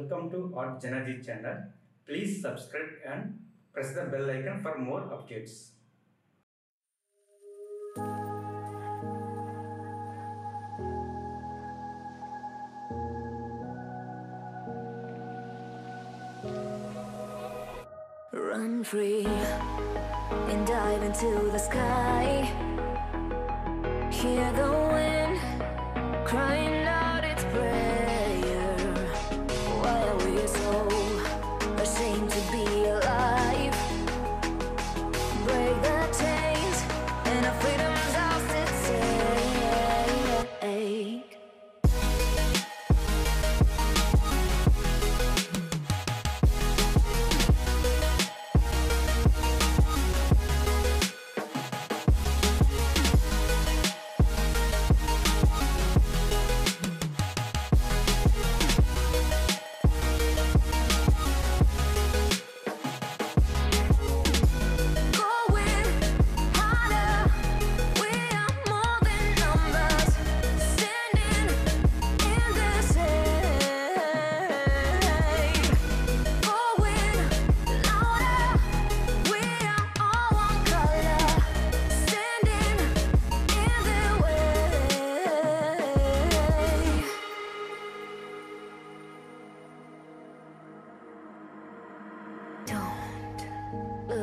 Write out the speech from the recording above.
Welcome to Art JanaG channel. Please subscribe and press the bell icon for more updates. Run free and dive into the sky. Hear the wind crying